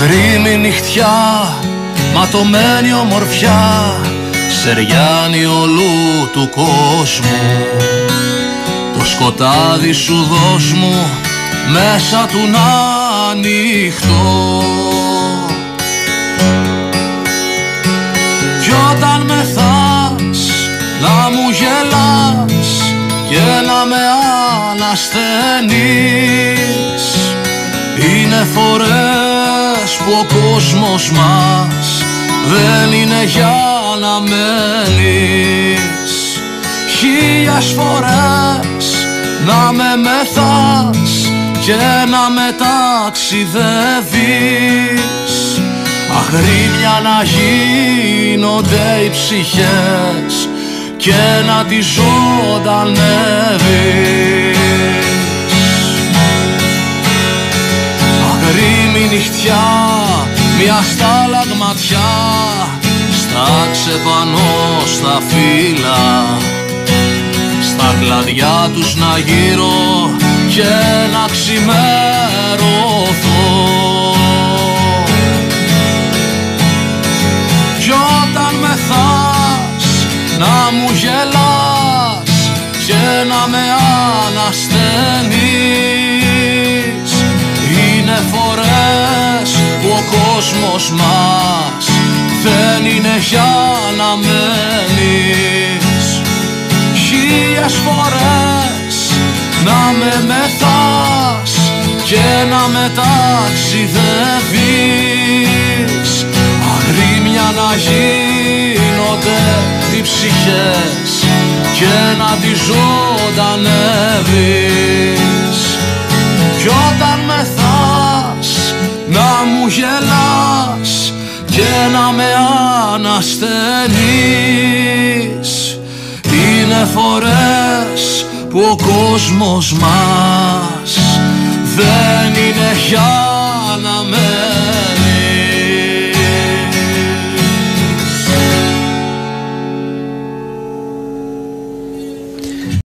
Αγρίμη νυχτιά, ματωμένη ομορφιά Σεριάνι ολού του κόσμου. Το σκοτάδι σου δώσ' μου μέσα του να ανοιχτώ. Κι όταν μεθάς να μου γελάς και να με ανασθενείς Είναι φορές που ο κόσμος μας δεν είναι για να μένεις. Χίλιας φορές να με μεθάς και να με ταξιδεύεις. Αγρίμια να γίνονται οι ψυχές και να τις ζωντανεύεις μια στάλαγματιά στα ξεπανώ στα φύλλα. Στα κλαδιά τους να γύρω και να ξημερωθώ. Κι όταν μεθάς να μου γελάς και να με ανασταίνεις κόσμος μας δεν είναι για να μένεις. Χίλιες φορές να με μεθάς και να με ταξιδεύεις. Αγρίμια να γίνονται οι ψυχές και να τις ζωντανεύεις γελάς και να με ανασταίνεις Είναι φορές που ο κόσμος μας δεν είναι για να με